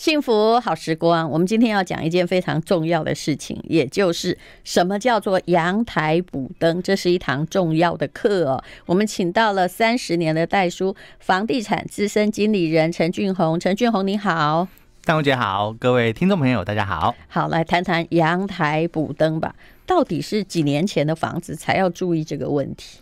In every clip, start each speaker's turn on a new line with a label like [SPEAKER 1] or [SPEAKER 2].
[SPEAKER 1] 幸福好时光，我们今天要讲一件非常重要的事情，也就是什么叫做阳台补灯，这是一堂重要的课哦。我们请到了三十年的代书房地产资深经理人陈俊宏，陈俊宏你好，
[SPEAKER 2] 大荣姐好，各位听众朋友大家好，
[SPEAKER 1] 好来谈谈阳台补灯吧，到底是几年前的房子才要注意这个问题？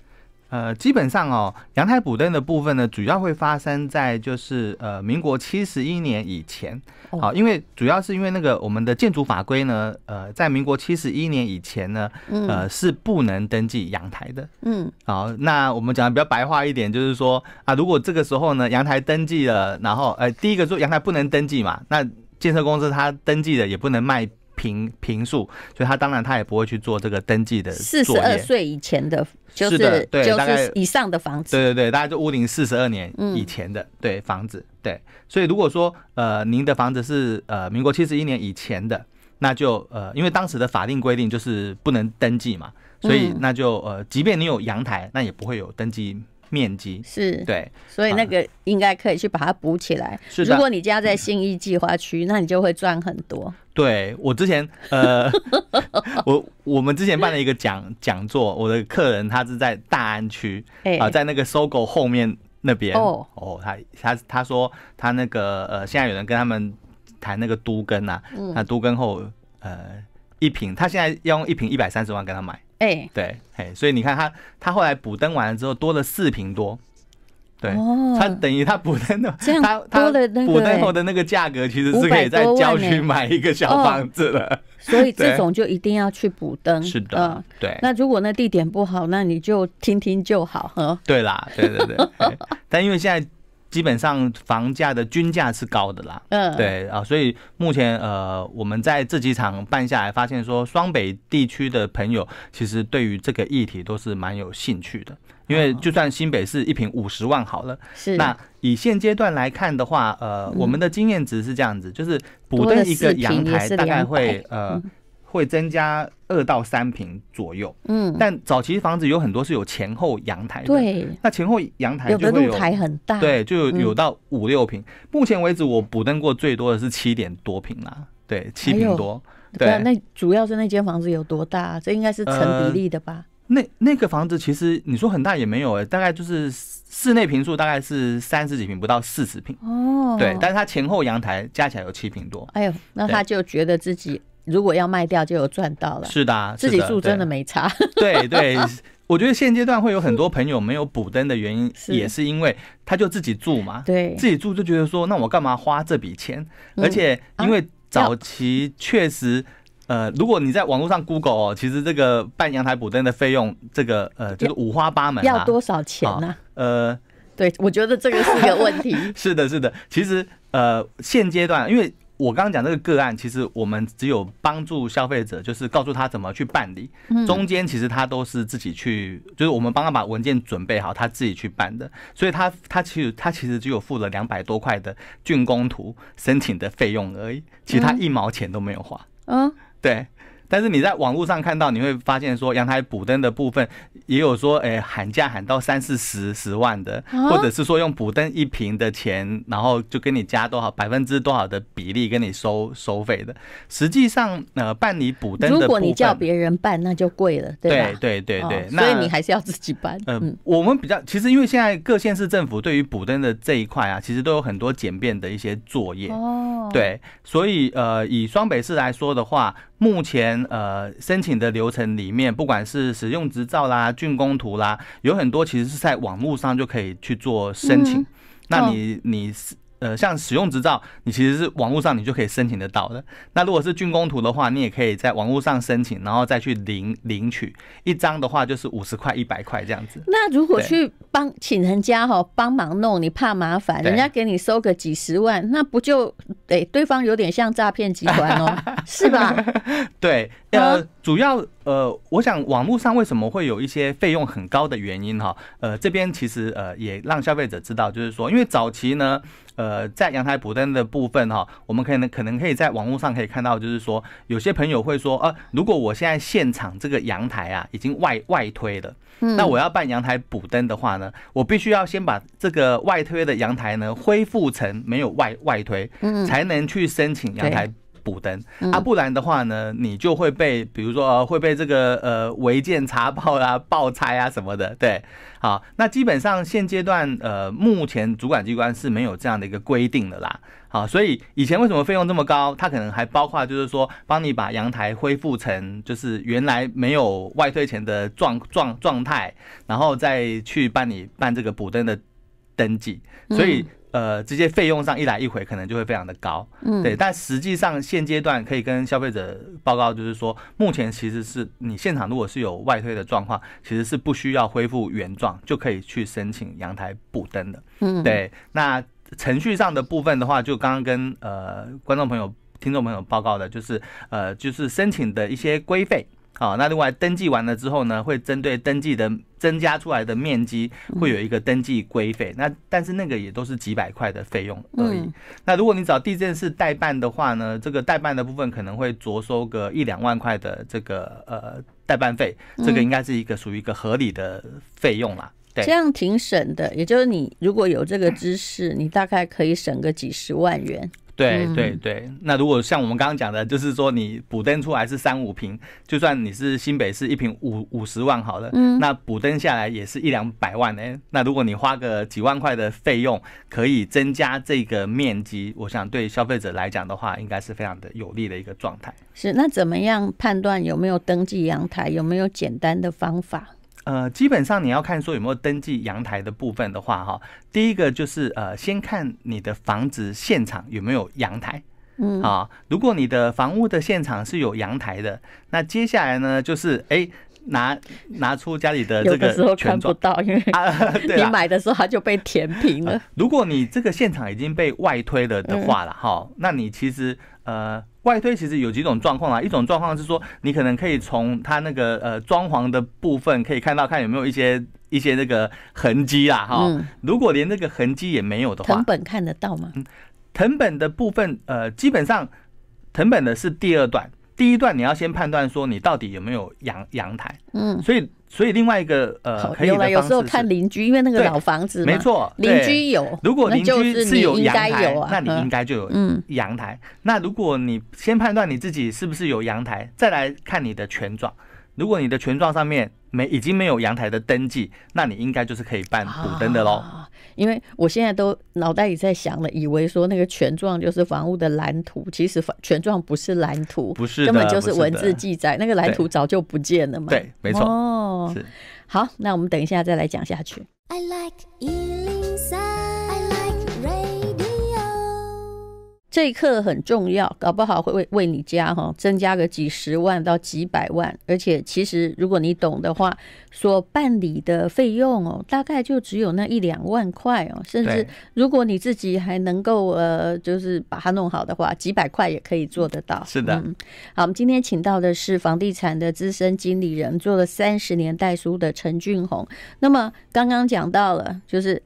[SPEAKER 2] 呃，基本上哦，阳台补灯的部分呢，主要会发生在就是呃民国七十一年以前，好，因为主要是因为那个我们的建筑法规呢，呃，在民国七十一年以前呢，呃是不能登记阳台的，嗯，好，那我们讲的比较白话一点，就是说啊，如果这个时候呢阳台登记了，然后呃第一个说阳台不能登记嘛，那建设公司它登记的也不能卖。平平数，所以他当然他也不会去做这个登记的。
[SPEAKER 1] 四十二岁以前的，就是
[SPEAKER 2] 对，
[SPEAKER 1] 就是以上的房子。
[SPEAKER 2] 对对对，大概就屋龄四十二年以前的对房子。对，所以如果说呃您的房子是呃民国七十一年以前的，那就呃因为当时的法定规定就是不能登记嘛，所以那就呃即便你有阳台，那也不会有登记。面积。
[SPEAKER 1] 是
[SPEAKER 2] 对，
[SPEAKER 1] 所以那个应该可以去把它补起来。
[SPEAKER 2] 是
[SPEAKER 1] 如果你家在新义计划区，那你就会赚很多。
[SPEAKER 2] 对我之前呃，我我们之前办了一个讲讲座，我的客人他是在大安区啊，在那个搜狗后面那边哦。哦，他他他说他那个呃，现在有人跟他们谈那个都根啊，那都根后呃一瓶，他现在要用一瓶一百三十万跟他买。哎，对，哎，所以你看他，他后来补灯完了之后多了四平多，对，他等于他补灯的，他他补灯后的那个价格其实是可以在郊区买一个小房子了。
[SPEAKER 1] 所以 这种就一定要去补灯，
[SPEAKER 2] 是的，对。
[SPEAKER 1] 那如果那地点不好，那你就听听就好，呵。
[SPEAKER 2] 对啦，对对对。但因为现在。基本上房价的均价是高的啦，嗯，对啊，所以目前呃，我们在这几场办下来，发现说双北地区的朋友其实对于这个议题都是蛮有兴趣的，因为就算新北市一平五十万好了，
[SPEAKER 1] 是。
[SPEAKER 2] 那以现阶段来看的话，呃，我们的经验值是这样子，就是补的一个阳台大概会呃。会增加二到三平左右，嗯，但早期房子有很多是有前后阳台的，
[SPEAKER 1] 对，
[SPEAKER 2] 那前后阳台
[SPEAKER 1] 有的露台很大，
[SPEAKER 2] 对，就有到五六平。目前为止我补登过最多的是七点多平啦，对，七平多。
[SPEAKER 1] 对，那主要是那间房子有多大？这应该是成比例的吧？
[SPEAKER 2] 那那个房子其实你说很大也没有，哎，大概就是室内平数大概是三十几平，不到四十平哦。对，但是它前后阳台加起来有七平多。
[SPEAKER 1] 哎呦，那他就觉得自己。如果要卖掉，就有赚到了。
[SPEAKER 2] 是的，
[SPEAKER 1] 自己住真的没差。
[SPEAKER 2] 对对，我觉得现阶段会有很多朋友没有补灯的原因，也是因为他就自己住嘛。
[SPEAKER 1] 对，
[SPEAKER 2] 自己住就觉得说，那我干嘛花这笔钱？而且因为早期确实，呃，如果你在网络上 Google 哦，其实这个办阳台补灯的费用，这个呃，就是五花八门。
[SPEAKER 1] 要多少钱呢？呃，对，我觉得这个是个问题。
[SPEAKER 2] 是的，是的，其实呃，现阶段因为。我刚刚讲这个个案，其实我们只有帮助消费者，就是告诉他怎么去办理。中间其实他都是自己去，就是我们帮他把文件准备好，他自己去办的。所以他他其实他其实只有付了两百多块的竣工图申请的费用而已，其他一毛钱都没有花。嗯，对。但是你在网络上看到，你会发现说阳台补灯的部分也有说，哎，喊价喊到三四十十万的，或者是说用补灯一瓶的钱，然后就跟你加多少百分之多少的比例跟你收收费的。实际上，呃，办理补灯，如
[SPEAKER 1] 果你叫别人办，那就贵了，对吧？
[SPEAKER 2] 对对对对，
[SPEAKER 1] 所以你还是要自己办。
[SPEAKER 2] 嗯，我们比较其实因为现在各县市政府对于补灯的这一块啊，其实都有很多简便的一些作业。哦，对，所以呃，以双北市来说的话。目前呃申请的流程里面，不管是使用执照啦、竣工图啦，有很多其实是在网络上就可以去做申请。那你你是？呃，像使用执照，你其实是网络上你就可以申请得到的。那如果是竣工图的话，你也可以在网络上申请，然后再去领领取一张的话，就是五十块、一百块这样子。
[SPEAKER 1] 那如果去帮请人家哈帮忙弄，你怕麻烦，人家给你收个几十万，那不就得对方有点像诈骗集团哦，是吧？
[SPEAKER 2] 对，呃，主要呃，我想网络上为什么会有一些费用很高的原因哈？呃，这边其实呃也让消费者知道，就是说，因为早期呢。呃，在阳台补灯的部分哈，我们可能可能可以在网络上可以看到，就是说有些朋友会说，呃，如果我现在现场这个阳台啊已经外外推了，那我要办阳台补灯的话呢，我必须要先把这个外推的阳台呢恢复成没有外外推，才能去申请阳台。补灯啊，不然的话呢，你就会被，比如说会被这个呃违建查报啦、爆拆啊什么的。对，好，那基本上现阶段呃，目前主管机关是没有这样的一个规定的啦。好，所以以前为什么费用这么高？它可能还包括就是说，帮你把阳台恢复成就是原来没有外推前的状状状态，然后再去帮你办这个补灯的登记。所以。呃，这些费用上一来一回，可能就会非常的高，嗯，对。但实际上现阶段可以跟消费者报告，就是说，目前其实是你现场如果是有外推的状况，其实是不需要恢复原状就可以去申请阳台补灯的，嗯，对。那程序上的部分的话，就刚刚跟呃观众朋友、听众朋友报告的，就是呃，就是申请的一些规费。好，那另外登记完了之后呢，会针对登记的增加出来的面积，会有一个登记规费。那但是那个也都是几百块的费用而已。那如果你找地震室代办的话呢，这个代办的部分可能会着收个一两万块的这个呃代办费，这个应该是一个属于一个合理的费用啦。对，
[SPEAKER 1] 这样挺省的。也就是你如果有这个知识，你大概可以省个几十万元。
[SPEAKER 2] 对对对，那如果像我们刚刚讲的，就是说你补登出来是三五平，就算你是新北市一平五五十万好了，嗯，那补登下来也是一两百万呢。那如果你花个几万块的费用，可以增加这个面积，我想对消费者来讲的话，应该是非常的有利的一个状态。
[SPEAKER 1] 是，那怎么样判断有没有登记阳台？有没有简单的方法？
[SPEAKER 2] 呃，基本上你要看说有没有登记阳台的部分的话，哈，第一个就是呃，先看你的房子现场有没有阳台，嗯，啊，如果你的房屋的现场是有阳台的，那接下来呢，就是哎，拿拿出家里的这个
[SPEAKER 1] 时候看不到，因为 你买的时候它就被填平了。
[SPEAKER 2] 如果你这个现场已经被外推了的话了，哈，那你其实呃。外推其实有几种状况啊，一种状况是说，你可能可以从它那个呃装潢的部分可以看到，看有没有一些一些那个痕迹啦，哈。如果连那个痕迹也没有的话，
[SPEAKER 1] 藤本看得到吗？
[SPEAKER 2] 藤本的部分，呃，基本上藤本的是第二段，第一段你要先判断说你到底有没有阳阳台，嗯，所以。所以另外一个呃，可以的
[SPEAKER 1] 有时候看邻居，因为那个老房子
[SPEAKER 2] 没错，
[SPEAKER 1] 邻居有。
[SPEAKER 2] 如果邻居是有阳台，
[SPEAKER 1] 那
[SPEAKER 2] 你应该就有阳台。那如果你先判断你自己是不是有阳台，再来看你的权状。如果你的权状上面没已经没有阳台的登记，那你应该就是可以办补登的喽。
[SPEAKER 1] 因为我现在都脑袋里在想了，以为说那个权状就是房屋的蓝图，其实权状不是蓝图，
[SPEAKER 2] 不是
[SPEAKER 1] 根本就是文字记载，那个蓝图早就不见了嘛。
[SPEAKER 2] 对，没错。哦，是。
[SPEAKER 1] 好，那我们等一下再来讲下去。I like 这一刻很重要，搞不好会为为你家哈增加个几十万到几百万，而且其实如果你懂的话，所办理的费用哦，大概就只有那一两万块哦，甚至如果你自己还能够呃，就是把它弄好的话，几百块也可以做得到。
[SPEAKER 2] 是的，
[SPEAKER 1] 好，我们今天请到的是房地产的资深经理人，做了三十年代书的陈俊宏。那么刚刚讲到了，就是。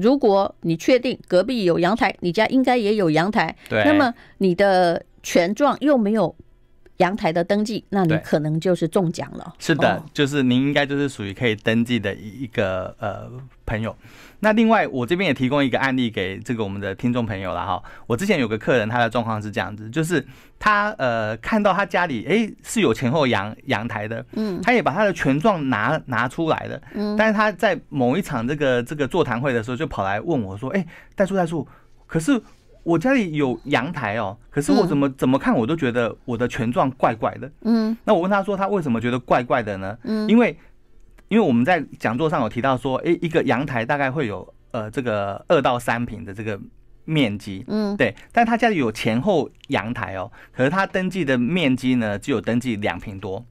[SPEAKER 1] 如果你确定隔壁有阳台，你家应该也有阳台，
[SPEAKER 2] 对。
[SPEAKER 1] 那么你的权状又没有阳台的登记，那你可能就是中奖了。
[SPEAKER 2] 是的，就是您应该就是属于可以登记的一个呃朋友。那另外，我这边也提供一个案例给这个我们的听众朋友了哈。我之前有个客人，他的状况是这样子，就是他呃看到他家里哎是有前后阳阳台的，嗯，他也把他的权状拿拿出来了，嗯，但是他在某一场这个这个座谈会的时候，就跑来问我说，哎，代叔代叔，可是我家里有阳台哦，可是我怎么怎么看我都觉得我的权状怪怪的，嗯，那我问他说他为什么觉得怪怪的呢？嗯，因为。因为我们在讲座上有提到说，哎，一个阳台大概会有呃这个二到三平的这个面积，嗯，对，但他家里有前后阳台哦，可是他登记的面积呢只有登记两平多，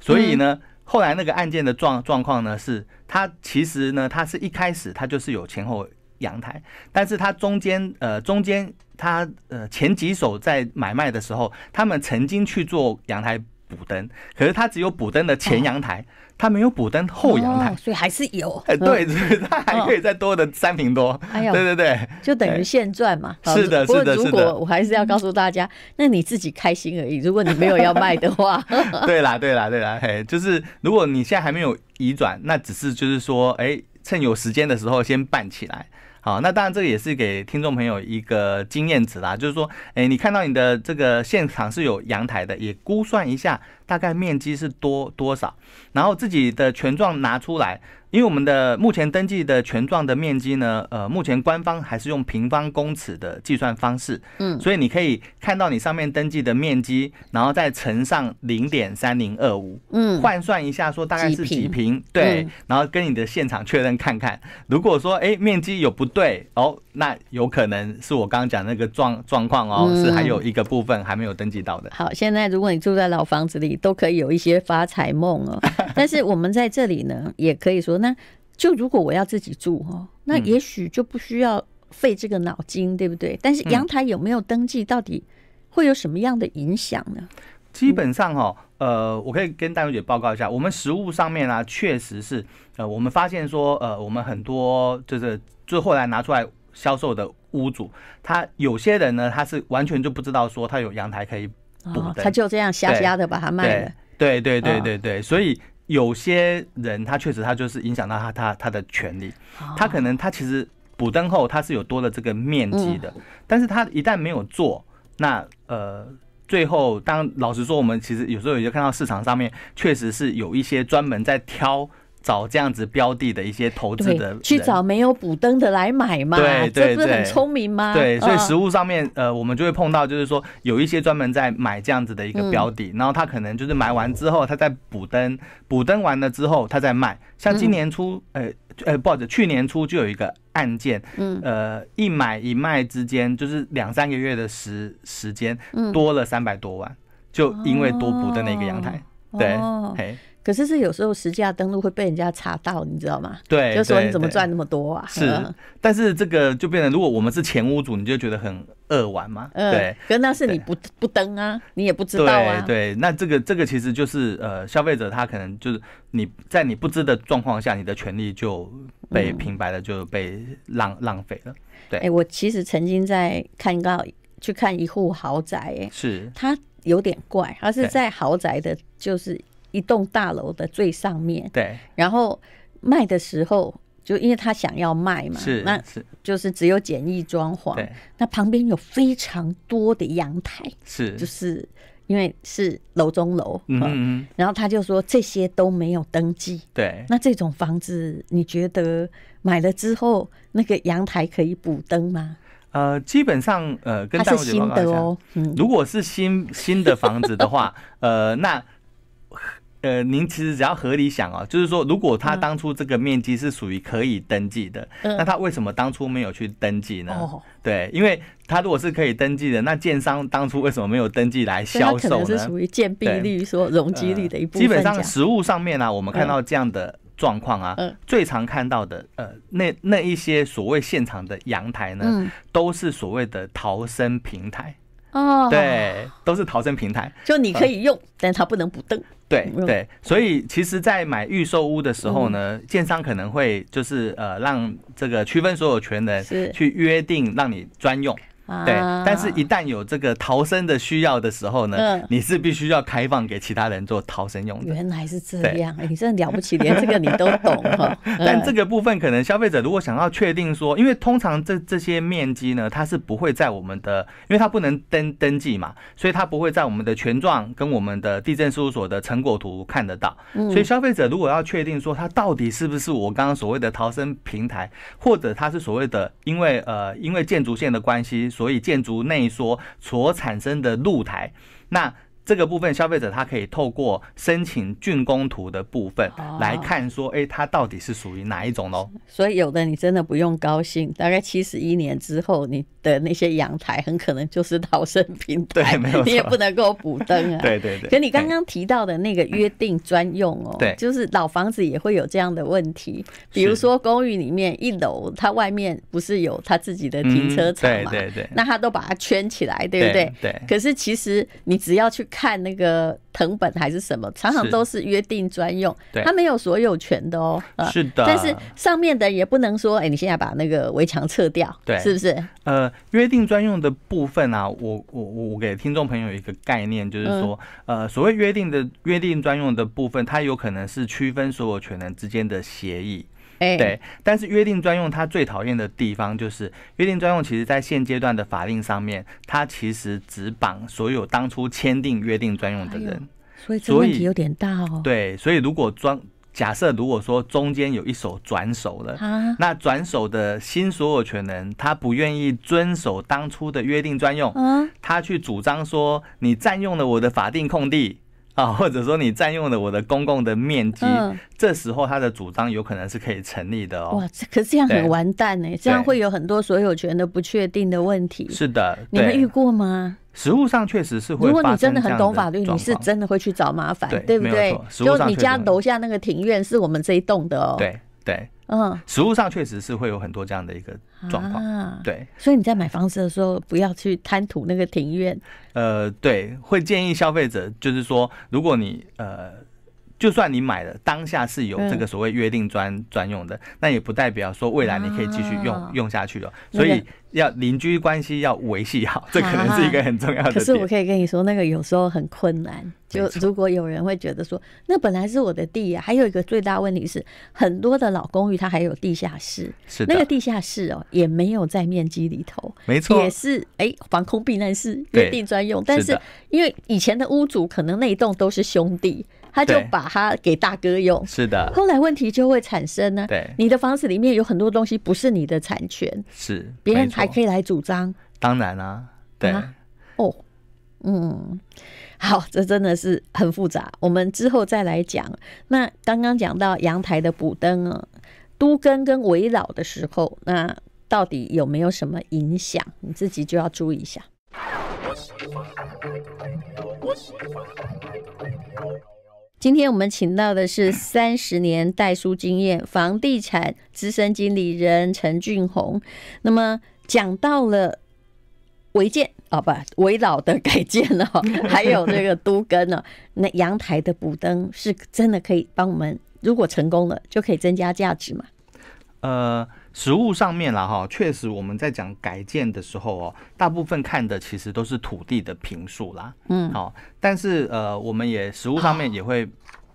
[SPEAKER 2] 所以呢，后来那个案件的状状况呢是，他其实呢，他是一开始他就是有前后阳台，但是他中间呃中间他呃前几手在买卖的时候，他们曾经去做阳台。补灯，可是它只有补灯的前阳台，它没有补灯后阳台
[SPEAKER 1] 哦，所以还是有。
[SPEAKER 2] 哎，对，对，它还可以再多的三平多，对对对，
[SPEAKER 1] 就等于现赚嘛。
[SPEAKER 2] 是的是的
[SPEAKER 1] 如果我还是要告诉大家，那你自己开心而已。如果你没有要卖的话，
[SPEAKER 2] 对啦，对啦，对啦，嘿，就是如果你现在还没有移转，那只是就是说，哎，趁有时间的时候先办起来。好，那当然这个也是给听众朋友一个经验值啦，就是说，哎，你看到你的这个现场是有阳台的，也估算一下大概面积是多多少，然后自己的权状拿出来。因为我们的目前登记的权状的面积呢，呃，目前官方还是用平方公尺的计算方式，
[SPEAKER 1] 嗯。
[SPEAKER 2] 所以你可以看到你上面登记的面积，然后再乘上零点三零二五，
[SPEAKER 1] 嗯，
[SPEAKER 2] 换算一下说大概是
[SPEAKER 1] 几平，
[SPEAKER 2] 对
[SPEAKER 1] 嗯，
[SPEAKER 2] 然后跟你的现场确认看看，如果说哎面积有不对哦，那有可能是我刚刚讲那个状状况哦，
[SPEAKER 1] 嗯。
[SPEAKER 2] 是还有一个部分还没有登记到的，
[SPEAKER 1] 好，现在如果你住在老房子里，都可以有一些发财梦哦。但是我们在这里呢，也可以说，那就如果我要自己住哦，那
[SPEAKER 2] 嗯
[SPEAKER 1] 也许就不需要费这个脑筋，对不对？但是
[SPEAKER 2] 嗯
[SPEAKER 1] 阳台有没有登记，到底会有什么样的影响呢？
[SPEAKER 2] 基本上哈、呃，我可以跟戴茹姐报告一下，我们实物上面啊，确实是，呃，我们发现说，呃，我们很多就是就后来拿出来销售的屋主，他有些人呢，他是完全就不知道说他有阳台可以补
[SPEAKER 1] 哦，他就这样瞎瞎的把它卖了。
[SPEAKER 2] 对对对
[SPEAKER 1] 对
[SPEAKER 2] 对对，所以有些人他确实他就是影响到他他他的权利，
[SPEAKER 1] 哦
[SPEAKER 2] 他可能他其实补灯后他是有多了这个面积的，
[SPEAKER 1] 嗯
[SPEAKER 2] 但是他一旦没有做，那呃。最后，当老实说，我们其实有时候也就看到市场上面确实是有一些专门在挑找这样子标的的一些投资的，
[SPEAKER 1] 去找没有补灯的来买嘛，
[SPEAKER 2] 对对
[SPEAKER 1] 这不是很聪明吗？
[SPEAKER 2] 对，所以
[SPEAKER 1] 嗯。
[SPEAKER 2] 实物上面，呃，我们就会碰到，就是说有一些专门在买这样子的一个标的，然后他可能就是买完之后，他再补灯，补灯完了之后，他再卖。像今年初，呃呃，不好意思，去年初就有一个案件，
[SPEAKER 1] 嗯。
[SPEAKER 2] 呃，一买一卖之间，就是两三个月的时时间，
[SPEAKER 1] 嗯。
[SPEAKER 2] 多了三百多万，就因为多补灯的一个阳台，对
[SPEAKER 1] 哦，
[SPEAKER 2] 嘿，
[SPEAKER 1] 可是是有时候实价登录会被人家查到，你知道吗？
[SPEAKER 2] 对，
[SPEAKER 1] 就说你怎么赚那么多啊？
[SPEAKER 2] 是
[SPEAKER 1] 嗯，
[SPEAKER 2] 但是这个就变成，如果我们是前屋主，你就觉得很扼腕嘛，
[SPEAKER 1] 嗯
[SPEAKER 2] 对。
[SPEAKER 1] 可是那是你不不登啊，你也不知道啊。
[SPEAKER 2] 对对，那这个这个其实就是呃，消费者他可能就是你在你不知的状况下，你的权利就被
[SPEAKER 1] 嗯
[SPEAKER 2] 平白的就被浪浪费了。
[SPEAKER 1] 对哎、我其实曾经在看到去看一户豪宅、哎，
[SPEAKER 2] 是，
[SPEAKER 1] 它有点怪，它是在豪宅的，就是一栋大楼的最上面，
[SPEAKER 2] 对，
[SPEAKER 1] 然后卖的时候。就因为他想要卖嘛，
[SPEAKER 2] 是
[SPEAKER 1] 那
[SPEAKER 2] 是，
[SPEAKER 1] 就是只有简易装潢，
[SPEAKER 2] 对。
[SPEAKER 1] 那旁边有非常多的阳台，
[SPEAKER 2] 是，
[SPEAKER 1] 就是因为是楼中楼，
[SPEAKER 2] 嗯
[SPEAKER 1] 然后他就说这些都没有登记，
[SPEAKER 2] 对。
[SPEAKER 1] 那这种房子，你觉得买了之后，那个阳台可以补灯吗？
[SPEAKER 2] 呃，基本上呃，跟大姐报告一下，
[SPEAKER 1] 的哦，嗯，
[SPEAKER 2] 如果是新新的房子的话，呃，那呃，您其实只要合理想哦，就是说，如果他当初这个面积是属于可以登记的，
[SPEAKER 1] 嗯
[SPEAKER 2] 那他为什么当初没有去登记呢？
[SPEAKER 1] 哦，
[SPEAKER 2] 对，因为他如果是可以登记的，那建商当初为什么没有登记来销售呢？
[SPEAKER 1] 是属于建蔽率说容积率的一部分
[SPEAKER 2] 基本。上实物上面呢、我们看到这样的状况啊，
[SPEAKER 1] 嗯
[SPEAKER 2] 最常看到的呃，那那一些所谓现场的阳台呢，
[SPEAKER 1] 嗯
[SPEAKER 2] 都是所谓的逃生平台，
[SPEAKER 1] 哦，，
[SPEAKER 2] 对，都是逃生平台。
[SPEAKER 1] 就你可以用，但它不能补灯。嗯
[SPEAKER 2] 对对，所以其实，在买预售屋的时候呢，
[SPEAKER 1] 嗯。
[SPEAKER 2] 建商可能会就是呃，让这个区分所有权人
[SPEAKER 1] 是。
[SPEAKER 2] 去约定让你专用。对，
[SPEAKER 1] 啊
[SPEAKER 2] 但是一旦有这个逃生的需要的时候呢，
[SPEAKER 1] 嗯
[SPEAKER 2] 你是必须要开放给其他人做逃生用的。
[SPEAKER 1] 原来是这样，哎你真的了不起，连这个你都懂哈。
[SPEAKER 2] 但这
[SPEAKER 1] 个
[SPEAKER 2] 个部分可能消费者如果想要确定说，因为通常这这些面积呢，它是不会在我们的，因为它不能登登记嘛，所以它不会在我们的权状跟我们的地震事务所的成果图看得到。
[SPEAKER 1] 嗯
[SPEAKER 2] 所以消费者如果要确定说它到底是不是我刚刚所谓的逃生平台，或者它是所谓的因为呃因为建筑线的关系，所以建筑内缩所产生的露台，那。这个部分，消费者他可以透过申请竣工图的部分
[SPEAKER 1] 哦
[SPEAKER 2] 来看，说，哎，它到底是属于哪一种喽？
[SPEAKER 1] 所以有的你真的不用高兴，大概七十一年之后，你的那些阳台很可能就是逃生平台，
[SPEAKER 2] 对没有错
[SPEAKER 1] 你也不能够补灯啊。
[SPEAKER 2] 对对对。
[SPEAKER 1] 可你刚刚提到的那个约定专用哦，
[SPEAKER 2] 对
[SPEAKER 1] 就是老房子也会有这样的问题，比如说公寓里面一楼，它外面不是有它自己的停车场嘛，
[SPEAKER 2] 嗯对对对
[SPEAKER 1] 那它都把它圈起来，对不对？
[SPEAKER 2] 对对
[SPEAKER 1] 可是其实你只要去看那个藤本还是什么，常常都是约定专用，
[SPEAKER 2] 对。
[SPEAKER 1] 他没有所有权的哦。呃
[SPEAKER 2] 是的，
[SPEAKER 1] 但是上面的也不能说，哎、你现在把那个围墙撤掉，
[SPEAKER 2] 对。
[SPEAKER 1] 是不是？
[SPEAKER 2] 呃，约定专用的部分啊，我我我我给听众朋友一个概念，就是说，
[SPEAKER 1] 嗯。
[SPEAKER 2] 呃，所谓约定的约定专用的部分，它有可能是区分所有权人之间的协议，
[SPEAKER 1] 哎、
[SPEAKER 2] 对。但是约定专用它最讨厌的地方就是，约定专用其实在现阶段的法令上面，它其实只绑所有当初签订约定专用的人。
[SPEAKER 1] 所以这问题有点大哦。
[SPEAKER 2] 对，所以如果专假设如果说中间有一手转手了。
[SPEAKER 1] 啊，
[SPEAKER 2] 那转手的新所有权人，他不愿意遵守当初的约定专用，
[SPEAKER 1] 嗯，
[SPEAKER 2] 他去主张说你占用了我的法定空地啊，或者说你占用了我的公共的面积，
[SPEAKER 1] 嗯
[SPEAKER 2] 这时候他的主张有可能是可以成立的哦。
[SPEAKER 1] 哇，这可是这样很完蛋呢，这样会有很多所有权的不确定的问题。
[SPEAKER 2] 是的，
[SPEAKER 1] 你们遇，过吗？
[SPEAKER 2] 实物上确实是会
[SPEAKER 1] 如果你真的很懂法律，你是真的会去找麻烦，
[SPEAKER 2] 对
[SPEAKER 1] 不对就你家楼下那个庭院是我们这一栋的哦。，
[SPEAKER 2] 对对，
[SPEAKER 1] 嗯，
[SPEAKER 2] 实物上确实是会有很多这样的一个状况。
[SPEAKER 1] 啊，
[SPEAKER 2] 对，
[SPEAKER 1] 所以你在买房子的时候，不要去贪图那个庭院。
[SPEAKER 2] 呃，对，会建议消费者就是说，如果你呃，就算你买了当下是有这个所谓约定专专用的，那也不代表说未来你可以继续用、
[SPEAKER 1] 啊
[SPEAKER 2] 用下去
[SPEAKER 1] 了。
[SPEAKER 2] 所以要邻居关系要维系好，这可能是一个很重要的
[SPEAKER 1] 可是我。可以跟你说，那个有时候很困难。就如果有人会觉得说，那本来是我的地啊，还有一个最大问题是，很多的老公寓它还有地下室，
[SPEAKER 2] 是的，
[SPEAKER 1] 那个地下室哦也没有在面积里头，
[SPEAKER 2] 没错。
[SPEAKER 1] 也，是哎防空避难室
[SPEAKER 2] 对
[SPEAKER 1] 约定专用，但是因为以前的屋主可能那一栋都是兄弟，他就把它给大哥用。
[SPEAKER 2] 是的，
[SPEAKER 1] 后来问题就会产生呢，
[SPEAKER 2] 对，
[SPEAKER 1] 你的房子里面有很多东西不是你的产权，
[SPEAKER 2] 是
[SPEAKER 1] 别人还可以来主张。
[SPEAKER 2] 当然啊，对。
[SPEAKER 1] 啊哦，嗯，好，这真的是很复杂，我们之后再来讲。那刚刚讲到阳台的补灯啊，都更跟围绕的时候，那到底有没有什么影响？你自己就要注意一下。今天我们请到的是三十年代书经验房地产资深经理人陈俊宏。那么讲到了违建哦，不围老的改建哦，还有这个都更呢，那阳台的补灯是真的可以帮我们，如果成功了，就可以增加价值嘛？
[SPEAKER 2] 呃，实物上面啦哈，确实我们在讲改建的时候哦，大部分看的其实都是土地的平数啦，
[SPEAKER 1] 嗯，
[SPEAKER 2] 好，但是呃，我们也实物上面也会，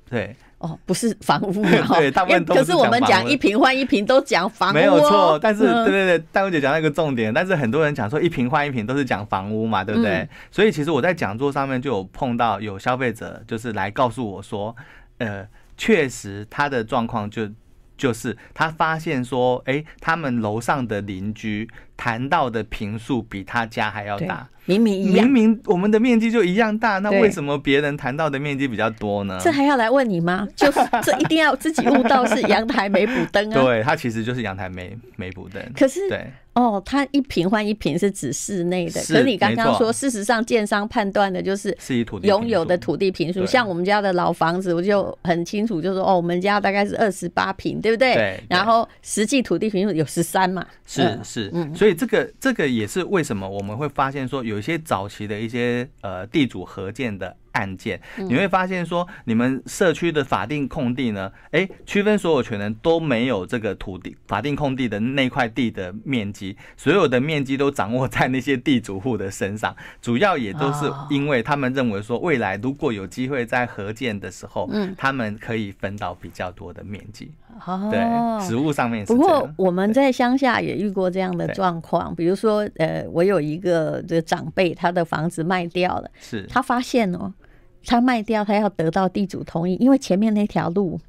[SPEAKER 2] 对，
[SPEAKER 1] 哦，不是房屋
[SPEAKER 2] 对大部分都是
[SPEAKER 1] 可是我们
[SPEAKER 2] 讲
[SPEAKER 1] 一平换一平都讲房屋、哦，
[SPEAKER 2] 没有错，但是
[SPEAKER 1] 嗯
[SPEAKER 2] 对对对，戴茹姐讲那个重点，但是很多人讲说一平换一平都是讲房屋嘛，对不对？
[SPEAKER 1] 嗯
[SPEAKER 2] 所以其实我在讲座上面就有碰到有消费者就是来告诉我说，呃，确实他的状况就。就是他发现说，哎、他们楼上的邻居谈到的平数比他家还要大，
[SPEAKER 1] 明明一样
[SPEAKER 2] 明。明我们的面积就一样大，那
[SPEAKER 1] 对
[SPEAKER 2] 为什么别人谈到的面积比较多呢？
[SPEAKER 1] 这还要来问你吗？就是这一定要自己悟到是阳台没补灯啊。
[SPEAKER 2] 对，它其实就是阳台没没补灯。
[SPEAKER 1] 可是
[SPEAKER 2] 对，
[SPEAKER 1] 哦，它一平换一平是指室内的，
[SPEAKER 2] 是
[SPEAKER 1] 可是你刚刚说，事实上建商判断的就是
[SPEAKER 2] 是以土地
[SPEAKER 1] 拥有的土地平数。像我们家的老房子，我就很清楚，就说哦，我们家大概是二十八平，对不对？
[SPEAKER 2] 对
[SPEAKER 1] 然后实际土地平数有十三嘛。
[SPEAKER 2] 是
[SPEAKER 1] 嗯
[SPEAKER 2] 是
[SPEAKER 1] 嗯，
[SPEAKER 2] 所以这个这个也是为什么我们会发现说，有一些早期的一些呃地主合建的案件，
[SPEAKER 1] 嗯。
[SPEAKER 2] 你会发现说，你们社区的法定空地呢，哎，区分所有权人都没有这个土地法定空地的那块地的面积，所有的面积都掌握在那些地主户的身上，主要也都是
[SPEAKER 1] 哦
[SPEAKER 2] 因为他们认为说，未来如果有机会在合建的时候，
[SPEAKER 1] 嗯。
[SPEAKER 2] 他们可以分到比较多的面积，
[SPEAKER 1] 哦，
[SPEAKER 2] 对，实物上面是
[SPEAKER 1] 不过。我们在乡下也遇过这样的
[SPEAKER 2] 对。
[SPEAKER 1] 状况，比如说，呃，我有一个这个长辈，他的房子卖掉了，
[SPEAKER 2] 是。
[SPEAKER 1] 他发现哦，他卖掉，他要得到地主同意，因为前面那条路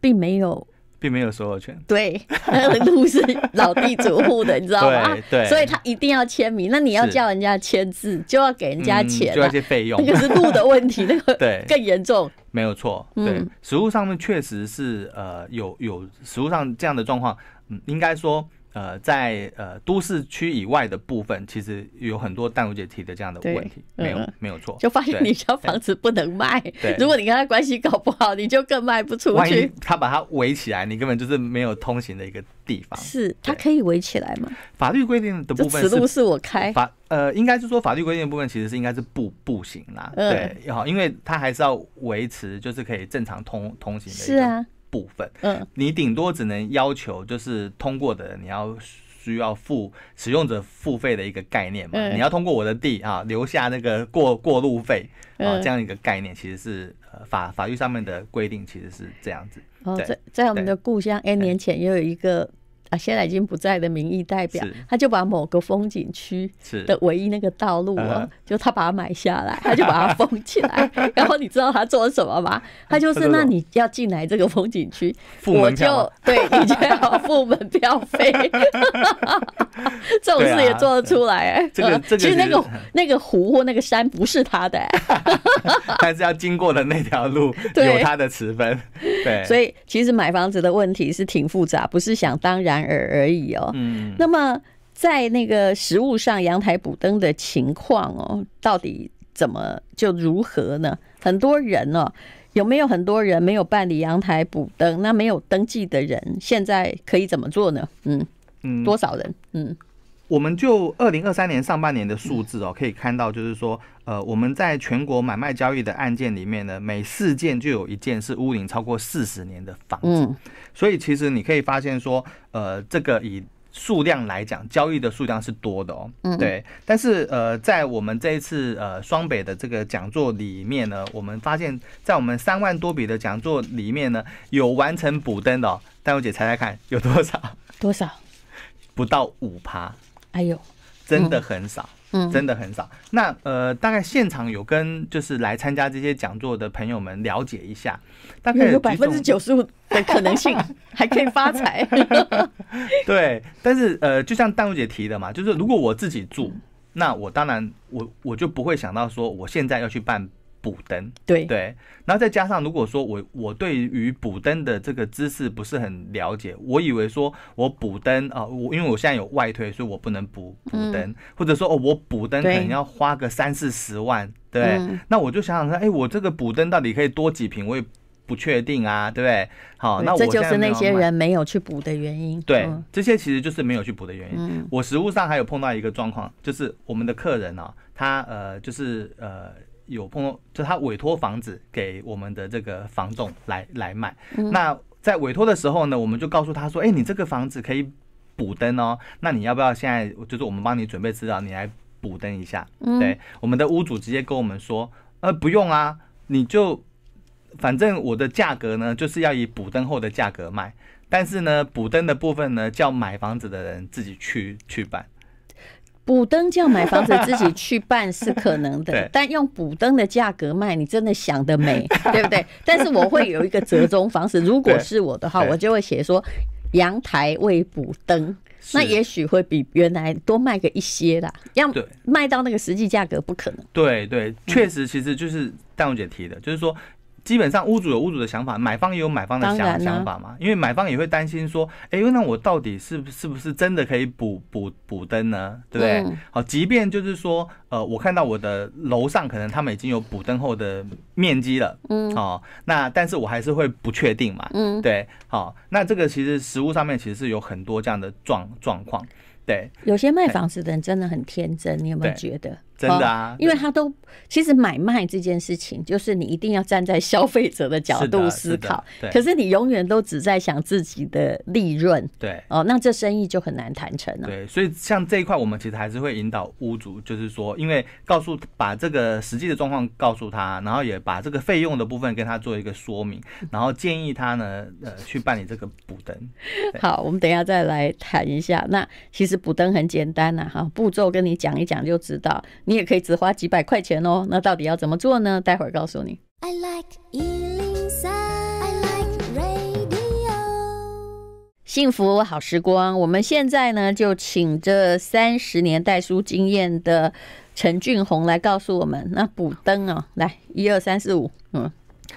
[SPEAKER 1] 并没有
[SPEAKER 2] 并没有所有权。
[SPEAKER 1] 对，那个路是老地主户的，你知道吗？
[SPEAKER 2] 对对
[SPEAKER 1] 所以他一定要签名。那你要叫人家签字，就要给人家
[SPEAKER 2] 嗯
[SPEAKER 1] 钱、
[SPEAKER 2] 就要
[SPEAKER 1] 啊
[SPEAKER 2] 一些费用
[SPEAKER 1] 那，个是路的问题，那个
[SPEAKER 2] 对
[SPEAKER 1] 更严重。
[SPEAKER 2] 没有错。
[SPEAKER 1] 嗯
[SPEAKER 2] 对，实物上面确实是呃有有实物上这样的状况，嗯，应该说呃，在呃都市区以外的部分，其实有很多淡如姐提的这样的问题，没有没有错，
[SPEAKER 1] 就发现你家房子不能卖。对，如果你跟他关系搞不好，你就更卖不出去。
[SPEAKER 2] 他把它围起来，你根本就是没有通行的一个地方。
[SPEAKER 1] 是，他可以围起来吗？
[SPEAKER 2] 法律规定的部分，
[SPEAKER 1] 此路是我开。
[SPEAKER 2] 法呃，应该是说法律规定的部分，其实是应该是步步行啦。对，好，因为他还是要维持，就是可以正常通通行的。
[SPEAKER 1] 是啊。
[SPEAKER 2] 部分，嗯，你顶多只能要求就是通过的，你要需要付使用者付费的一个概念嘛？你要通过我的地啊，留下那个过 过路费啊，这样一个概念，其实是呃法法律上面的规定，其实是这样子。
[SPEAKER 1] 哦，在在我们的故乡，N 年前也有一个。啊，现在已经不在的民意代表，他就把某个风景区的唯一那个道路啊，就他把它买下来，他就把它封起来。然后你知道他做了什么吗？他就是，那你要进来这个风景区，我就对你就要付门票费。这种事也做得出来哎。
[SPEAKER 2] 这个这个
[SPEAKER 1] 其实那个那个湖或那个山不是他的，
[SPEAKER 2] 但是要经过的那条路有他的持分。对，
[SPEAKER 1] 所以其实买房子的问题是挺复杂，不是想当然。而而已哦，嗯，那么在那个食物上，阳台补灯的情况哦，到底怎么就如何呢？很多人哦，有没有很多人没有办理阳台补灯？那没有登记的人，现在可以怎么做呢？嗯嗯，多少人？嗯。
[SPEAKER 2] 我们就二零二三年上半年的数字哦，可以看到，就是说，呃，我们在全国买卖交易的案件里面呢，每四件就有一件是屋龄超过四十年的房子。所以其实你可以发现说，呃，这个以数量来讲，交易的数量是多的哦。嗯。对。但是呃，在我们这一次呃双北的这个讲座里面呢，我们发现，在我们三万多笔的讲座里面呢，有完成补登的，戴我姐猜猜看有多少？
[SPEAKER 1] 多少？
[SPEAKER 2] 不到五趴。
[SPEAKER 1] 哎呦，
[SPEAKER 2] 真的很少，嗯，真的很少。那呃，大概现场有跟就是来参加这些讲座的朋友们了解一下，大概
[SPEAKER 1] 有百分之九十五的可能性 还可以发财。
[SPEAKER 2] 对，但是呃，就像淡如姐提的嘛，就是如果我自己住，那我当然我我就不会想到说我现在要去办。补灯，
[SPEAKER 1] 对
[SPEAKER 2] 对，然后再加上，如果说我我对于补灯的这个知识不是很了解，我以为说我补灯啊，我因为我现在有外推，所以我不能补补灯，或者说哦，我补灯可能要花个三四十万，对，那我就想想看，哎，我这个补灯到底可以多几瓶，我也不确定啊，对不对？好，那
[SPEAKER 1] 这就是那些人没有去补的原因。
[SPEAKER 2] 对，这些其实就是没有去补的原因。我实物上还有碰到一个状况，就是我们的客人呢，他呃，就是呃。有碰到，就他委托房子给我们的这个房东来来卖。那在委托的时候呢，我们就告诉他说：“哎，你这个房子可以补灯哦，那你要不要现在就是我们帮你准备资料，你来补灯一下？”对，我们的屋主直接跟我们说：“呃，不用啊，你就反正我的价格呢，就是要以补灯后的价格卖，但是呢，补灯的部分呢，叫买房子的人自己去去办。”
[SPEAKER 1] 补灯叫买房子自己去办是可能的，但用补灯的价格卖，你真的想得美，对不对？但是我会有一个折中方式，如果是我的话，我就会写说阳台未补灯，那也许会比原来多卖个一些啦。要卖到那个实际价格不可能。
[SPEAKER 2] 对对，确实，其实就是戴荣姐提的，就是说。基本上屋主有屋主的想法，买方也有买方的想想法嘛。因为买方也会担心说，哎，那我到底是是不是真的可以补补补灯呢？对不对？好，即便就是说，呃，我看到我的楼上可能他们已经有补灯后的面积了，嗯，哦，那但是我还是会不确定嘛，嗯，对，好，那这个其实实物上面其实是有很多这样的状状况。对，
[SPEAKER 1] 有些卖房子的人真的很天真，你有没有觉得？
[SPEAKER 2] 真的啊，
[SPEAKER 1] 因为他都其实买卖这件事情，就是你一定要站在消费者的角度思考。可是你永远都只在想自己的利润。
[SPEAKER 2] 对。
[SPEAKER 1] 哦，那这生意就很难谈成了。
[SPEAKER 2] 对，所以像这一块，我们其实还是会引导屋主，就是说，因为告诉把这个实际的状况告诉他，然后也把这个费用的部分跟他做一个说明，然后建议他呢，呃，去办理这个补灯。
[SPEAKER 1] 好，我们等一下再来谈一下。那其实补灯很简单呐，哈，步骤跟你讲一讲就知道。你也可以只花几百块钱哦，那到底要怎么做呢？待会儿告诉你。I like 幸福好时光，我们现在呢就请这三十年代书经验的陈俊宏来告诉我们，那补灯哦，来一二三四五，
[SPEAKER 2] 嗯，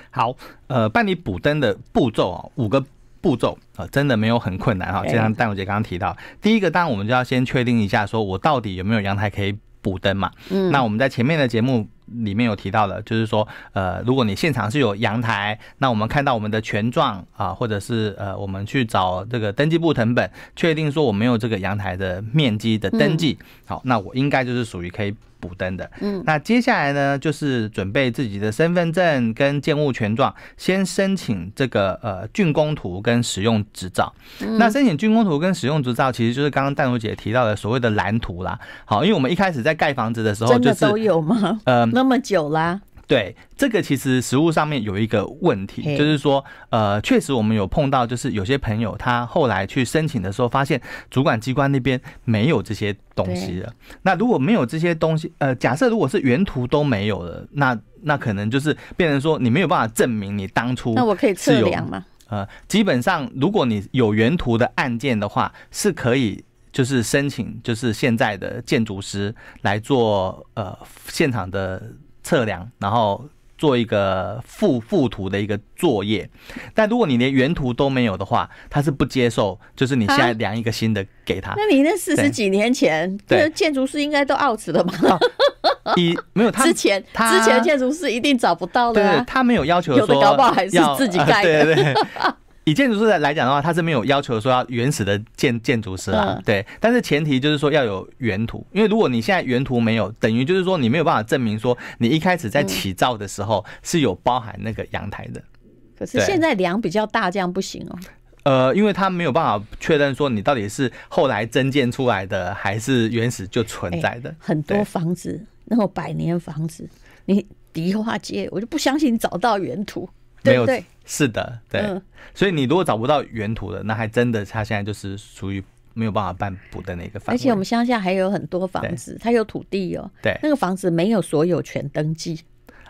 [SPEAKER 2] 好，呃，办理补灯的步骤啊，五个。步骤啊，真的没有很困难哈。就像戴茹姐刚刚提到，第一个当然我们就要先确定一下，说我到底有没有阳台可以补灯嘛。嗯，那我们在前面的节目。里面有提到的，就是说，呃，如果你现场是有阳台，那我们看到我们的权状啊，或者是呃，我们去找这个登记簿成本，确定说我没有这个阳台的面积的登记，好，那我应该就是属于可以。补登的，嗯，那接下来呢，就是准备自己的身份证跟建物权状，先申请这个呃竣工图跟使用执照。那申请竣工图跟使用执照，其实就是刚刚淡如姐提到的所谓的蓝图啦。好，因为我们一开始在盖房子的时候，
[SPEAKER 1] 真的都有吗？呃，那么久啦。
[SPEAKER 2] 对，这个其实实物上面有一个问题，就是说，呃，确实我们有碰到，就是有些朋友他后来去申请的时候，发现主管机关那边没有这些东西了。那如果没有这些东西，呃，假设如果是原图都没有了，那那可能就是变成说你没有办法证明你当初
[SPEAKER 1] 那我可以测量吗？
[SPEAKER 2] 呃，基本上如果你有原图的案件的话，是可以就是申请，就是现在的建筑师来做呃现场的。测量，然后做一个附附图的一个作业，但如果你连原图都没有的话，他是不接受，就是你现在量一个新的给他。
[SPEAKER 1] 那你那四十几年前，这建筑师应该都 out 了吧？
[SPEAKER 2] 以没有他
[SPEAKER 1] 之前，之前建筑师一定找不到的。
[SPEAKER 2] 对，他没有要求说，
[SPEAKER 1] 有的搞不好还是自己盖
[SPEAKER 2] 的。对对。以建筑师来讲的话，他是没有要求说要原始的建建筑师啊，对。但是前提就是说要有原图，因为如果你现在原图没有，等于就是说你没有办法证明说你一开始在起造的时候是有包含那个阳台的。
[SPEAKER 1] 可是现在梁比较大，这样不行哦。
[SPEAKER 2] 呃，因为他没有办法确认说你到底是后来增建出来的，还是原始就存在的。
[SPEAKER 1] 很多房子那种百年房子，你迪化街，我就不相信你找到原图。没有，
[SPEAKER 2] 是的，对，所以你如果找不到原图的，那还真的他现在就是属于没有办法办补的那个房。
[SPEAKER 1] 而且我们乡下还有很多房子，它有土地哦，
[SPEAKER 2] 对，
[SPEAKER 1] 那个房子没有所有权登记，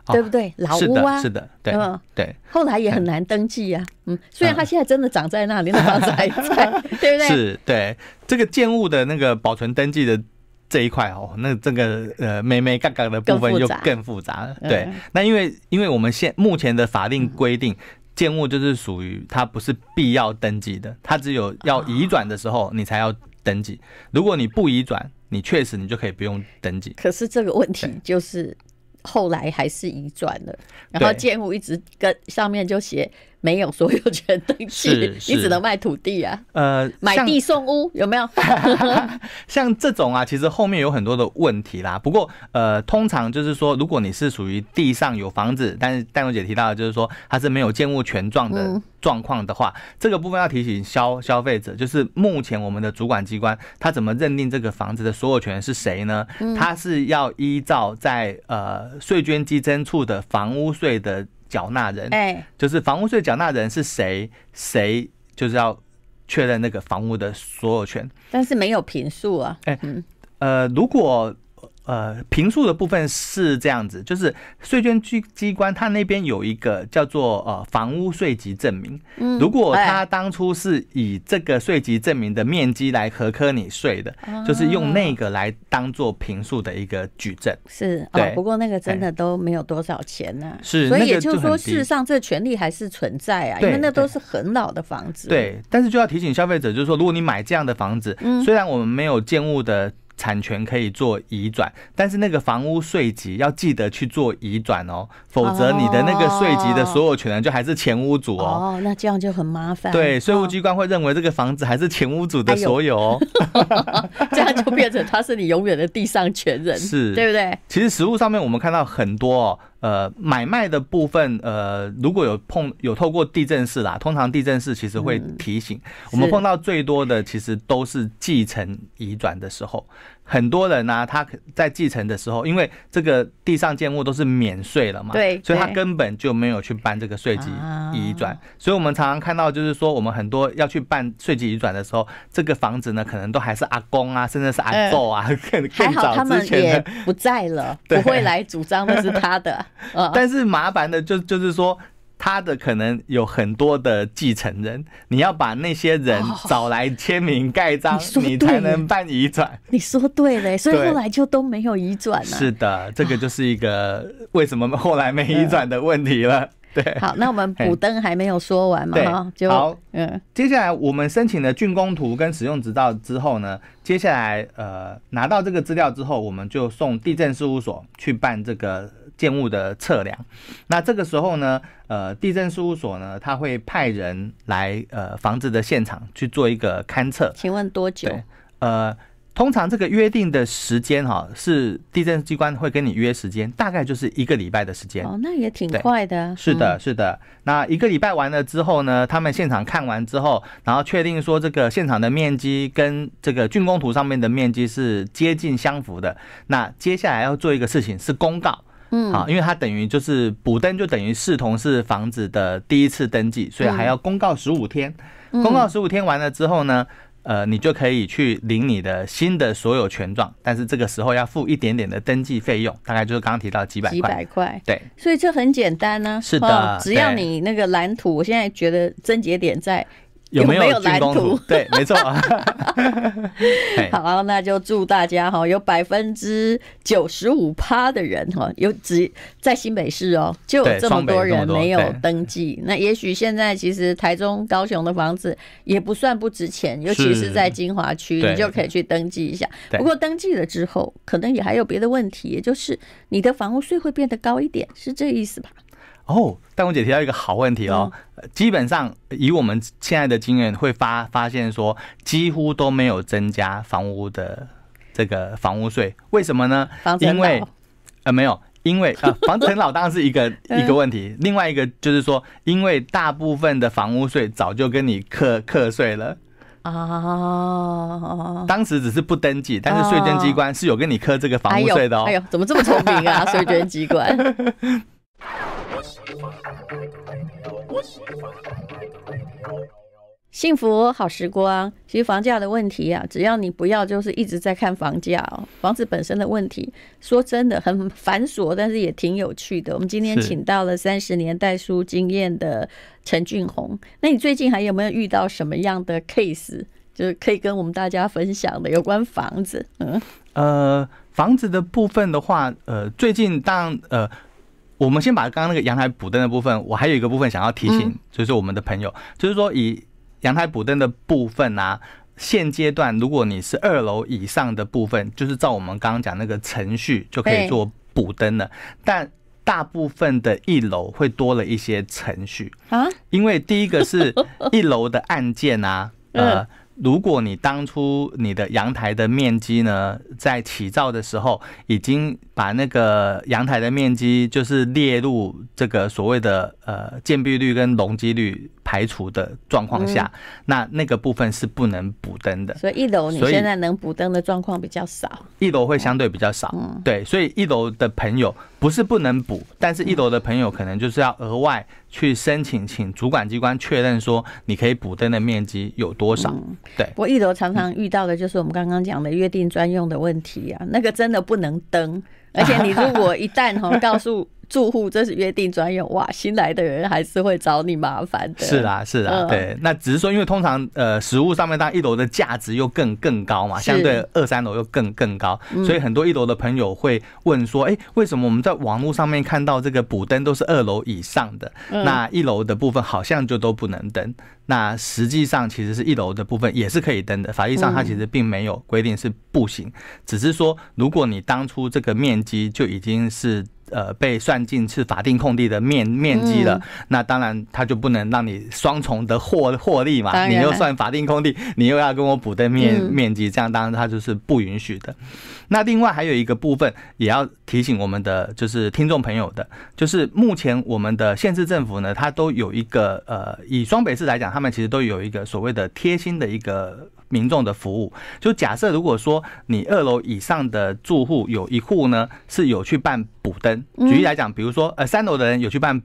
[SPEAKER 1] 对不对？老屋啊，
[SPEAKER 2] 是的，对，对，
[SPEAKER 1] 后来也很难登记啊。嗯，虽然它现在真的长在那里，那房子还在，对不对？
[SPEAKER 2] 是，对，这个建物的那个保存登记的。这一块哦，那这个呃，妹妹杠杠的部分就更复杂了。对，那因为因为我们现目前的法定规定，建物就是属于它不是必要登记的，它只有要移转的时候你才要登记。如果你不移转，你确实你就可以不用登记。
[SPEAKER 1] 可是这个问题就是后来还是移转了，然后建物一直跟上面就写。没有所有权登记，你只能卖土地啊。呃，买地送屋有没有？
[SPEAKER 2] 像这种啊，其实后面有很多的问题啦。不过呃，通常就是说，如果你是属于地上有房子，但是戴荣姐提到的就是说它是没有建物权状的状况的话，这个部分要提醒消消费者，就是目前我们的主管机关他怎么认定这个房子的所有权是谁呢？他是要依照在呃税捐稽征处的房屋税的。缴纳人，哎，就是房屋税缴纳人是谁？谁就是要确认那个房屋的所有权，
[SPEAKER 1] 但是没有平数啊。哎，
[SPEAKER 2] 呃，如果。呃，平数的部分是这样子，就是税捐机机关它那边有一个叫做呃房屋税级证明。嗯，如果他当初是以这个税级证明的面积来核科你税的，就是用那个来当做平数的一个举证。
[SPEAKER 1] 是，啊。不过那个真的都没有多少钱呢。
[SPEAKER 2] 是，
[SPEAKER 1] 所以也就是说，事实上这权利还是存在啊，因为那都是很老的房子。
[SPEAKER 2] 对，但是就要提醒消费者，就是说，如果你买这样的房子，虽然我们没有建物的。产权可以做移转，但是那个房屋税级要记得去做移转哦，否则你的那个税级的所有权人就还是前屋主哦。
[SPEAKER 1] 哦，那这样就很麻烦。
[SPEAKER 2] 对，税务机关会认为这个房子还是前屋主的所有哦，
[SPEAKER 1] 这样就变成他是你永远的地上权人，
[SPEAKER 2] 是
[SPEAKER 1] 对不对？
[SPEAKER 2] 其实实物上面我们看到很多哦。呃，买卖的部分，呃，如果有碰有透过地震室啦，通常地震室其实会提醒我们碰到最多的，其实都是继承移转的时候，很多人呢，他在继承的时候，因为这个地上建物都是免税了嘛，
[SPEAKER 1] 对，
[SPEAKER 2] 所以他根本就没有去办这个税籍移转，所以我们常常看到就是说，我们很多要去办税籍移转的时候，这个房子呢，可能都还是阿公啊，甚至是阿祖啊，更 更早之前
[SPEAKER 1] 不在了，不会来主张的是他的。
[SPEAKER 2] 但是麻烦的就就是说，他的可能有很多的继承人，你要把那些人找来签名盖章，你才能办遗转。
[SPEAKER 1] 你说对了，所以后来就都没有遗转了。
[SPEAKER 2] 是的，这个就是一个为什么后来没遗转的问题了。对，
[SPEAKER 1] 好，那我们补灯还没有说完嘛？
[SPEAKER 2] 对
[SPEAKER 1] 哈，就
[SPEAKER 2] 好
[SPEAKER 1] 嗯，
[SPEAKER 2] 接下来我们申请了竣工图跟使用执照之后呢，接下来呃拿到这个资料之后，我们就送地震事务所去办这个建物的测量。那这个时候呢，呃，地震事务所呢，他会派人来呃房子的现场去做一个勘测。
[SPEAKER 1] 请问多久？
[SPEAKER 2] 呃，通常这个约定的时间哈，是地震机关会跟你约时间，大概就是一个礼拜的时间。
[SPEAKER 1] 哦，那也挺快的啊。
[SPEAKER 2] 是的，是的。那一个礼拜完了之后呢，他们现场看完之后，然后确定说这个现场的面积跟这个竣工图上面的面积是接近相符的。那接下来要做一个事情是公告。
[SPEAKER 1] 嗯，
[SPEAKER 2] 啊，因为它等于就是补登，就等于视同是房子的第一次登记，所以还要公告十五天。
[SPEAKER 1] 嗯
[SPEAKER 2] 公告十五天完了之后呢，呃，你就可以去领你的新的所有权状，但是这个时候要付一点点的登记费用，大概就是刚刚提到几百块几。
[SPEAKER 1] 百块。
[SPEAKER 2] 对，
[SPEAKER 1] 所以这很简单呢、
[SPEAKER 2] 是的
[SPEAKER 1] 哦只要你那个蓝图，我现在觉得症结点在
[SPEAKER 2] 有没
[SPEAKER 1] 有蓝图
[SPEAKER 2] 图？对，没错。嘿
[SPEAKER 1] 好，那就祝大家哈，有百分之九十五趴的人哈，有只在新北市哦，就有
[SPEAKER 2] 对
[SPEAKER 1] 这么多人没有登记。那也许现在其实台中、高雄的房子也不算不值钱，尤其是
[SPEAKER 2] 是
[SPEAKER 1] 在金华区，你就可以去登记一下。不过登记了之后，可能也还有别的问题，也就是你的房屋税会变得高一点，是这个意思吧？
[SPEAKER 2] 哦，戴文姐提到一个好问题哦，基本上以我们现在的经验会发发现说，几乎都没有增加房屋的这个房屋税，为什么呢？因为
[SPEAKER 1] 老
[SPEAKER 2] 呃没有，因为呃 房子很老当然是一个
[SPEAKER 1] 嗯
[SPEAKER 2] 一个问题，另外一个就是说，因为大部分的房屋税早就跟你课课税了，
[SPEAKER 1] 啊，
[SPEAKER 2] 当时只是不登记，但是税捐机关是有跟你课这个房屋税的哦
[SPEAKER 1] 哎。呦，怎么这么聪明啊？税捐机关。幸福好时光，其实房价的问题啊，只要你不要就是一直在看房价哦，房子本身的问题，说真的很繁琐，但是也挺有趣的。我们今天请到了三十年代书经验的陈俊宏，那你最近还有没有遇到什么样的 case，就是可以跟我们大家分享的有关房子？嗯，
[SPEAKER 2] 呃，房子的部分的话，呃，最近当然呃，我们先把刚刚那个阳台补灯的部分，我还有一个部分想要提醒，
[SPEAKER 1] 嗯。
[SPEAKER 2] 就是我们的朋友，就是说以阳台补灯的部分啊，现阶段如果你是二楼以上的部分，就是照我们刚刚讲那个程序就可以做补灯了，但大部分的一楼会多了一些程序，
[SPEAKER 1] 啊，
[SPEAKER 2] 因为第一个是一楼的按键啊，呃
[SPEAKER 1] 嗯，
[SPEAKER 2] 如果你当初你的阳台的面积呢，在起造的时候已经把那个阳台的面积就是列入这个所谓的呃建蔽率跟容积率排除的状况下，那那个部分是不能补灯的。
[SPEAKER 1] 所以一楼你现在能补灯的状况比较少。
[SPEAKER 2] 一楼会相对比较少，
[SPEAKER 1] 嗯
[SPEAKER 2] 对，所以一楼的朋友不是不能补，但是一楼的朋友可能就是要额外去申请，请主管机关确认说你可以补灯的面积有多少。对
[SPEAKER 1] 不过一楼常常遇到的就是我们刚刚讲的约定专用的问题啊，那个真的不能登，而且你如果一旦哈 告诉住户这是约定专用，哇，新来的人还是会找你麻烦的。
[SPEAKER 2] 是啦，是啦，
[SPEAKER 1] 嗯
[SPEAKER 2] 对，那只是说，因为通常呃，实物上面当然一楼的价值又更更高嘛，相对二三楼又更更高，
[SPEAKER 1] 嗯
[SPEAKER 2] 所以很多一楼的朋友会问说，哎，为什么我们在网络上面看到这个补灯都是二楼以上的，
[SPEAKER 1] 嗯
[SPEAKER 2] 那一楼的部分好像就都不能登？那实际上其实是一楼的部分也是可以登的，法律上它其实并没有规定是不行，只是说如果你当初这个面积就已经是。呃，被算进是法定空地的面面积了，那当然它就不能让你双重的获获利嘛。你又算法定空地，你又要跟我补的面
[SPEAKER 1] 嗯
[SPEAKER 2] 面积，这样当然它就是不允许的。那另外还有一个部分也要提醒我们的就是听众朋友的，就是目前我们的县市政府呢，它都有一个呃，以双北市来讲，他们其实都有一个所谓的贴心的一个。民众的服务，就假设如果说你二楼以上的住户有一户呢是有去办补灯，
[SPEAKER 1] 嗯。
[SPEAKER 2] 举例来讲，比如说呃三楼的人有去办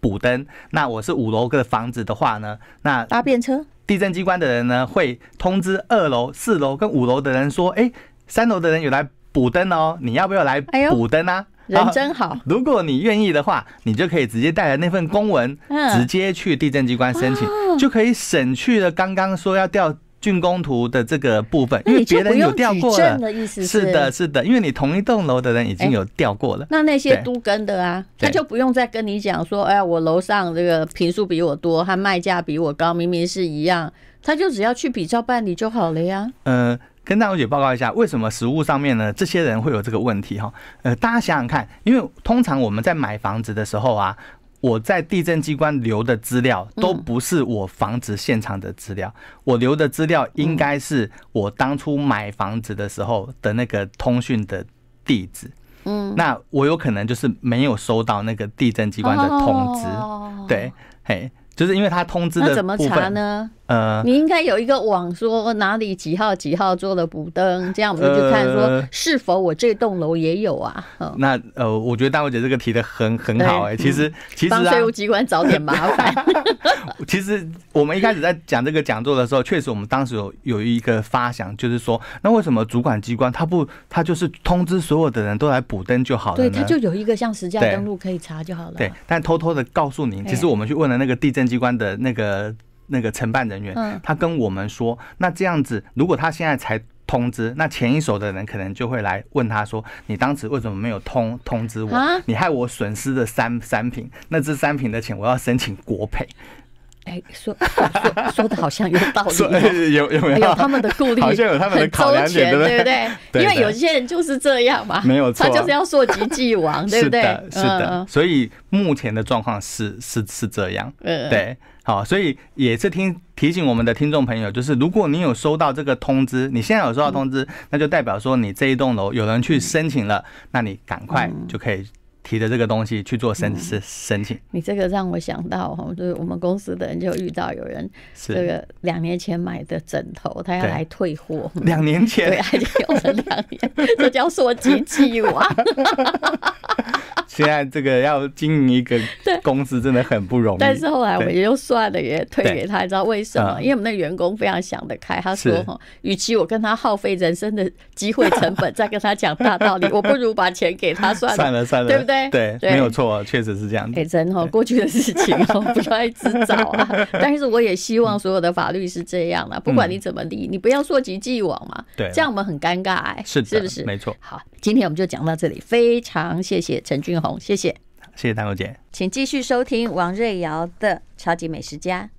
[SPEAKER 2] 补灯，那我是五楼的房子的话呢，那
[SPEAKER 1] 搭便车，
[SPEAKER 2] 地震机关的人呢会通知二楼、四楼跟五楼的人说，哎，三楼的人有来补灯哦，你要不要来补灯啊？
[SPEAKER 1] 人真好。
[SPEAKER 2] 如果你愿意的话，你就可以直接带着那份公文，
[SPEAKER 1] 嗯。
[SPEAKER 2] 直接去地震机关申请，
[SPEAKER 1] 哦。
[SPEAKER 2] 就可以省去了刚刚说要调竣工图的这个部分，因为别人有调过了。
[SPEAKER 1] 的意思
[SPEAKER 2] 是的，是的，因为你同一栋楼的人已经
[SPEAKER 1] 哎
[SPEAKER 2] 有调过了。
[SPEAKER 1] 那那些都跟的啊，他就不用再跟你讲说，哎呀，我楼上这个平数比我多，他卖价比我高，明明是一样，他就只要去比照办理就好了呀。
[SPEAKER 2] 呃，跟大小姐报告一下，为什么实物上面呢？这些人会有这个问题哈？呃，大家想想看，因为通常我们在买房子的时候啊，我在地震机关留的资料都不是我房子现场的资料，我留的资料应该是我当初买房子的时候的那个通讯的地址。
[SPEAKER 1] 嗯，
[SPEAKER 2] 那我有可能就是没有收到那个地震机关的通知，
[SPEAKER 1] 哦。
[SPEAKER 2] 对，嘿，就是因为他通知
[SPEAKER 1] 那
[SPEAKER 2] 的
[SPEAKER 1] 怎么查，呢？
[SPEAKER 2] 呃，
[SPEAKER 1] 你应该有一个网说哪里几号几号做了补灯，这样我们就去看说
[SPEAKER 2] 呃
[SPEAKER 1] 是否我这栋楼也有啊。嗯
[SPEAKER 2] 那呃，我觉得大卫姐这个提的很很好哎、
[SPEAKER 1] 对
[SPEAKER 2] 其实其实啊
[SPEAKER 1] 帮税，务机关找点麻烦。
[SPEAKER 2] 其实我们一开始在讲这个讲座的时候，确实我们当时有有一个发想，就是说，那为什么主管机关他不他就是通知所有的人都来补灯就好了
[SPEAKER 1] 对，他就有一个像实价登录可以查就好了。
[SPEAKER 2] 对，但偷偷的告诉你，其实
[SPEAKER 1] 哎
[SPEAKER 2] 我们去问了那个地震机关的那个那个承办人员，
[SPEAKER 1] 嗯
[SPEAKER 2] 他跟我们说，那这样子，如果他现在才通知，那前一手的人可能就会来问他说，你当时为什么没有通通知我
[SPEAKER 1] 啊？
[SPEAKER 2] 你害我损失了三三瓶，那这三瓶的钱我要申请国赔。
[SPEAKER 1] 哎，说说说的好像有道理。
[SPEAKER 2] 有有没有？
[SPEAKER 1] 哎他们的顾虑，
[SPEAKER 2] 好像有他们的
[SPEAKER 1] 很
[SPEAKER 2] 考量点对不对
[SPEAKER 1] 对因为有些人就是这样嘛，
[SPEAKER 2] 没有 错
[SPEAKER 1] 他就是要溯及 既往，对不对？
[SPEAKER 2] 是的，是的。
[SPEAKER 1] 嗯
[SPEAKER 2] 所以目前的状况是是是这样。
[SPEAKER 1] 嗯，嗯，
[SPEAKER 2] 对，好，所以也是听提醒我们的听众朋友，就是如果你有收到这个通知，你现在有收到通知，那就代表说你这一栋楼有人去申请了，那你赶快就可以提的这个东西去做申申申请。
[SPEAKER 1] 你这个让我想到哈，就是我们公司的人就遇到有人这个两年前买的枕头，他要来退货。
[SPEAKER 2] 两年
[SPEAKER 1] 对，
[SPEAKER 2] 前，
[SPEAKER 1] 他就用了两年，这叫溯及既往。
[SPEAKER 2] 现在这个要经营一个
[SPEAKER 1] 对
[SPEAKER 2] 公司真的很不容易。
[SPEAKER 1] 但是后来我就算了，也退给他，你知道为什么？
[SPEAKER 2] 嗯
[SPEAKER 1] 因为我们那员工非常想得开，他说
[SPEAKER 2] 是
[SPEAKER 1] 哈，与其我跟他耗费人生的机会成本，再跟他讲大道理，我不如把钱给他算了。
[SPEAKER 2] 算了算了，
[SPEAKER 1] 对不对
[SPEAKER 2] 对，
[SPEAKER 1] 对
[SPEAKER 2] 没有错，确实是这样
[SPEAKER 1] 哎、
[SPEAKER 2] 子。
[SPEAKER 1] 真哦，过去的事情哦，不要一直找啊。但是我也希望所有的法律是这样的，不管你怎么理，你不要溯及既往嘛。
[SPEAKER 2] 嗯对
[SPEAKER 1] 这样我们很尴尬哎、
[SPEAKER 2] 是的
[SPEAKER 1] 是不是？
[SPEAKER 2] 没错
[SPEAKER 1] 好，今天我们就讲到这里，非常谢谢陈俊宏，谢谢，
[SPEAKER 2] 谢谢丹友姐。
[SPEAKER 1] 请继续收听王瑞瑶的《超级美食家》。